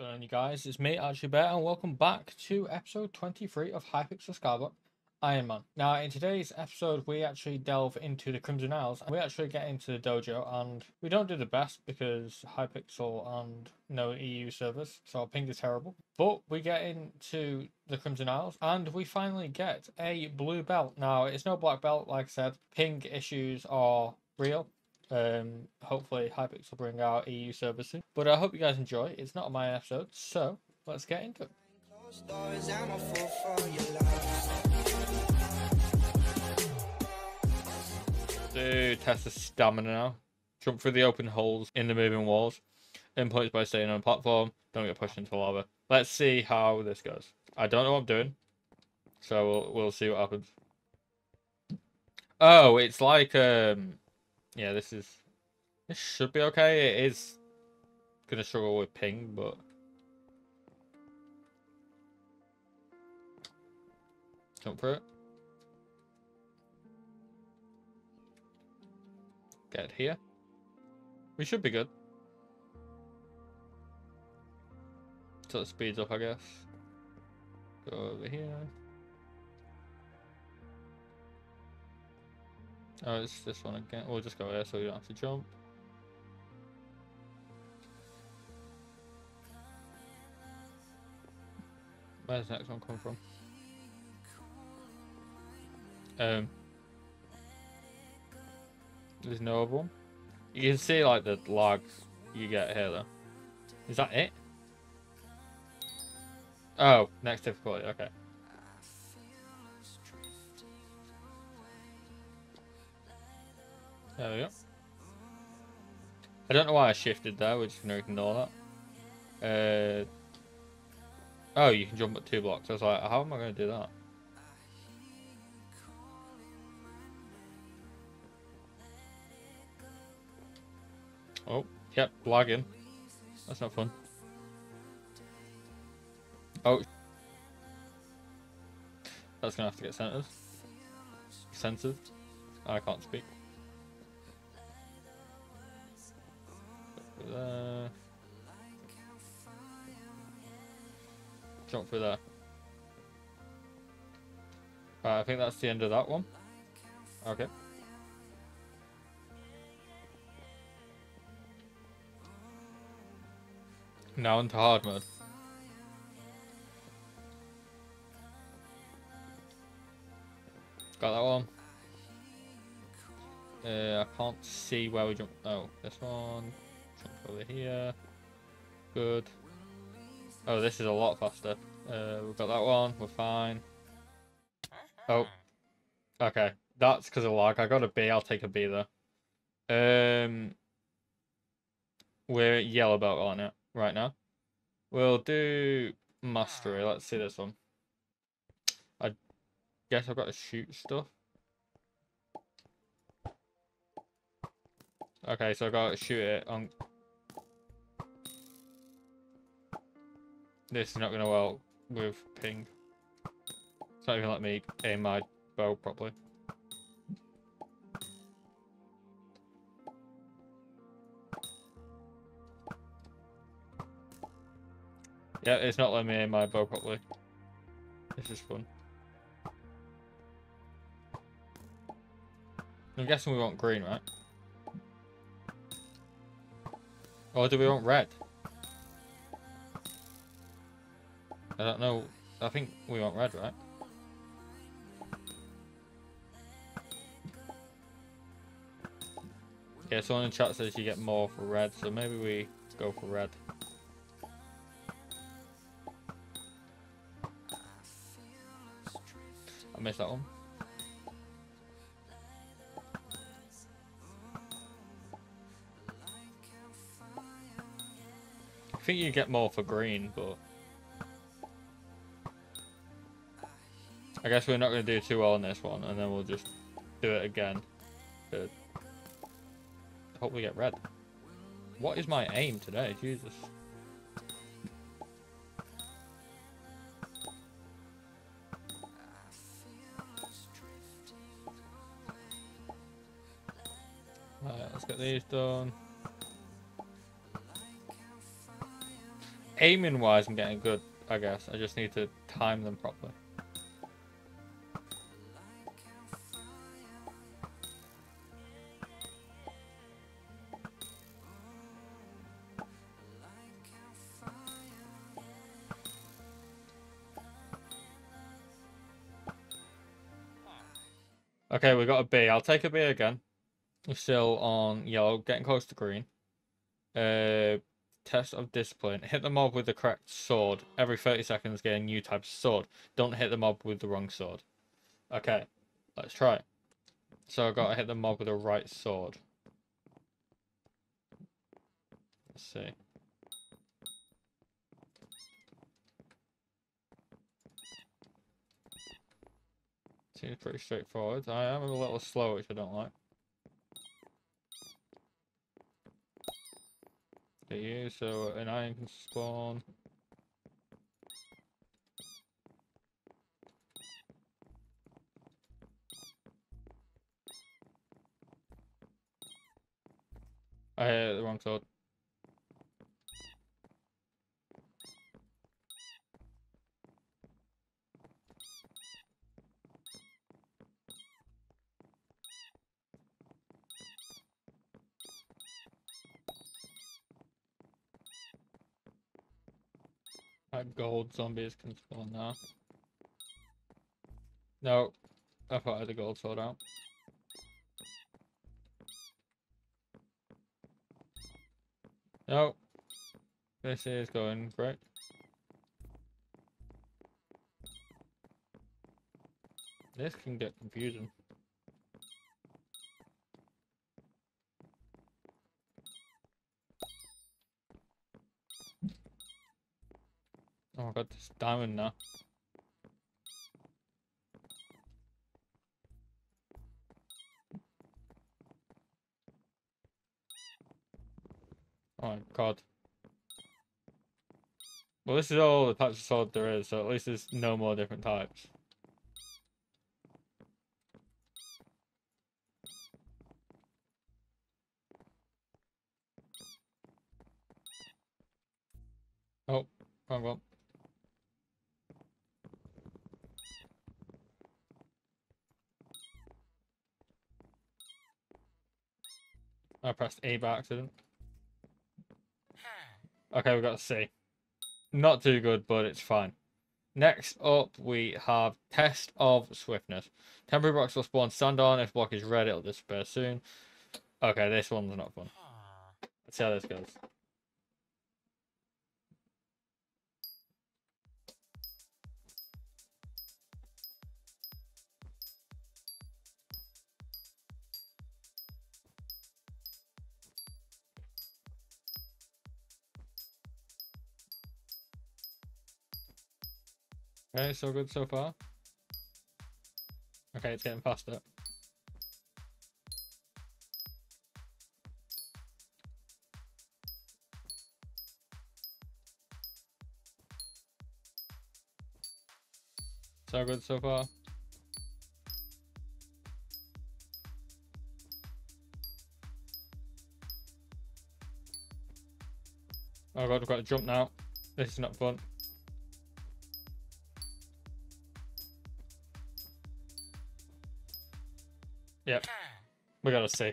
going you guys? It's me, ActuallyBear, and welcome back to episode 23 of Hypixel Skyblock Ironman. Now, in today's episode, we actually delve into the Crimson Isles, and we actually get into the dojo, and we don't do the best because Hypixel and no EU service, so our ping is terrible. But we get into the Crimson Isles, and we finally get a blue belt. Now, it's no black belt, like I said. Ping issues are real. Um, hopefully Hypixel will bring out EU service soon. But I hope you guys enjoy. It's not my episode, so let's get into it. Do test the stamina now. Jump through the open holes in the moving walls. Endpoints by staying on a platform. Don't get pushed into lava. Let's see how this goes. I don't know what I'm doing. So we'll we'll see what happens. Oh, it's like um yeah, this is this should be okay. It is gonna struggle with ping, but jump for it. Get here. We should be good. So it speeds up, I guess. Go over here. Oh, it's this one again. We'll just go there so you don't have to jump. Where's the next one come from? Um, there's no other one. You can see like the lag you get here though. Is that it? Oh, next difficulty, okay. There we go. I don't know why I shifted there, we're just going to ignore that. Uh, oh, you can jump at two blocks. I was like, how am I going to do that? Oh, yep, lagging. That's not fun. Oh. That's going to have to get centered. Censored. I can't speak. Jump through there. I think that's the end of that one. Okay. Now into hard mode. Got that one. Uh, I can't see where we jump. Oh, this one. Jump over here. Good. Oh, this is a lot faster. Uh, we've got that one. We're fine. Oh. Okay. That's because of lag. I got a B. I'll take a B there. Um, we're yellow belt on it right now. We'll do mastery. Let's see this one. I guess I've got to shoot stuff. Okay, so I've got to shoot it on This is not going to work with ping. It's not even let me aim my bow properly. Yeah, it's not letting me aim my bow properly. This is fun. I'm guessing we want green, right? Or do we want red? I don't know. I think we want red, right? Yeah, someone in chat says you get more for red, so maybe we go for red. I missed that one. I think you get more for green, but... I guess we're not going to do too well on this one, and then we'll just do it again. To hope we get red. What is my aim today? Jesus. Let's get these done. aiming wise, I'm getting good, I guess. I just need to time them properly. Okay, we got a B. I'll take a B again. We're still on yellow, getting close to green. Uh, test of discipline. Hit the mob with the correct sword. Every 30 seconds, get a new type of sword. Don't hit the mob with the wrong sword. Okay, let's try. So i got to hit the mob with the right sword. Let's see. Seems pretty straightforward. I am a little slow, which I don't like. Get you, so an iron can spawn. I hit the wrong sword. That gold zombies can spawn now. No, I thought I had gold sword out. No, this is going great. This can get confusing. Oh, got this diamond now. Oh god. Well, this is all the types of sword there is, so at least there's no more different types. Oh, wrong one. I pressed A by accident. Okay, we've got C. Not too good, but it's fine. Next up, we have Test of Swiftness. Temporary blocks will spawn stand on. If block is red, it'll disappear soon. Okay, this one's not fun. Let's see how this goes. Okay, so good so far. Okay, it's getting faster. So good so far. Oh god, I've got to jump now. This is not fun. Yep. We got to see.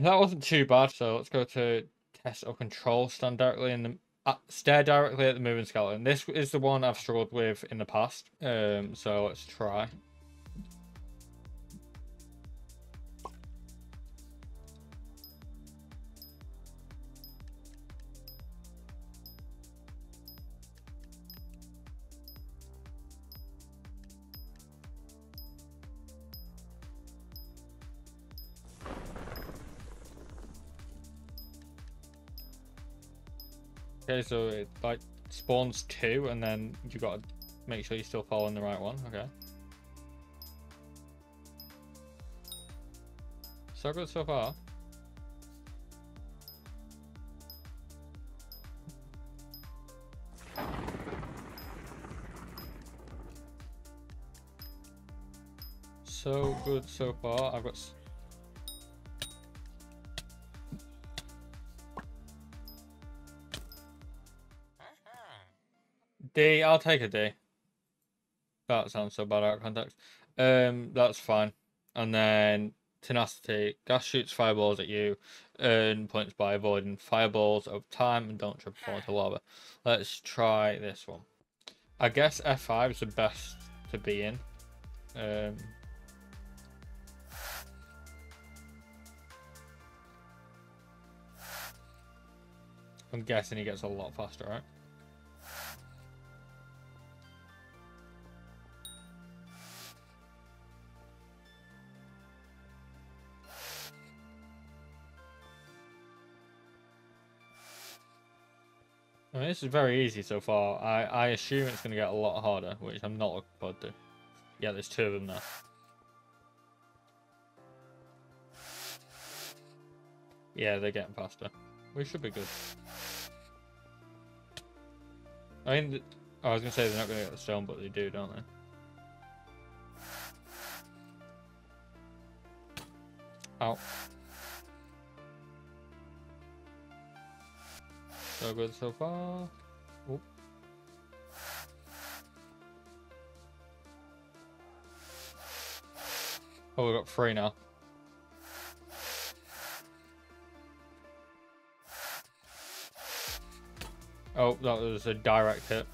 That wasn't too bad. So let's go to test or control. Stand directly in the uh, stare directly at the moving skeleton. This is the one I've struggled with in the past. Um, so let's try. Okay, so it like spawns two, and then you got to make sure you're still follow in the right one. Okay. So good so far. So good so far. I've got D, I'll take a D. That sounds so bad out of context. Um, that's fine. And then tenacity, ghast shoots fireballs at you, earn points by avoiding fireballs over time and don't trip fall into lava. Let's try this one. I guess F5 is the best to be in. Um, I'm guessing he gets a lot faster, right? I mean, this is very easy so far. I, I assume it's going to get a lot harder, which I'm not looking forward to. Yeah, there's two of them there. Yeah, they're getting faster. We should be good. I mean, I was going to say they're not going to get the stone, but they do, don't they? Ow. So good so far. Oop. Oh, we've got three now. Oh, that was a direct hit.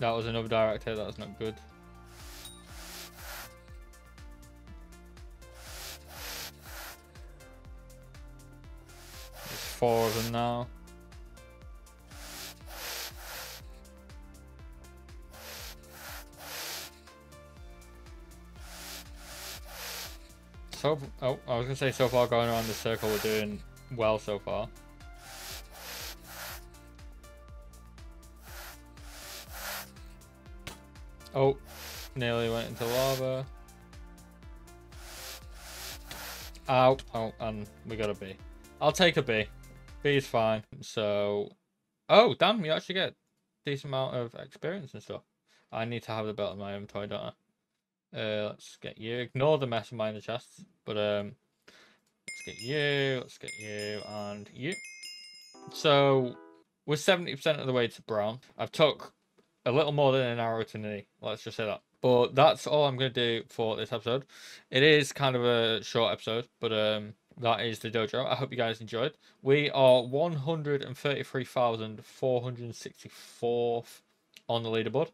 That was another direct hit, that's not good. There's four of them now. So, oh, I was gonna say so far going around the circle we're doing well so far. Oh, nearly went into lava. Ow, oh, and we got a B. I'll take a B. B is fine. So, oh, damn, you actually get decent amount of experience and stuff. I need to have the belt in my inventory, don't I? Uh, let's get you. Ignore the mess of the chests, but um, let's get you, let's get you, and you. So, we're 70% of the way to brown. I've took a little more than an hour to knee. Let's just say that. But that's all I'm going to do for this episode. It is kind of a short episode, but um, that is the dojo. I hope you guys enjoyed. We are 133,464th on the leaderboard.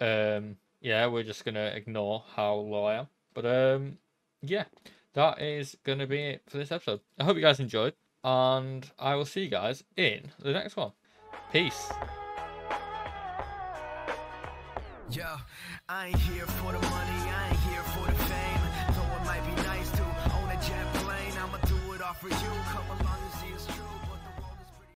Um, yeah, we're just going to ignore how low I am. But um, yeah, that is going to be it for this episode. I hope you guys enjoyed, and I will see you guys in the next one. Peace. Yeah, I ain't here for the money,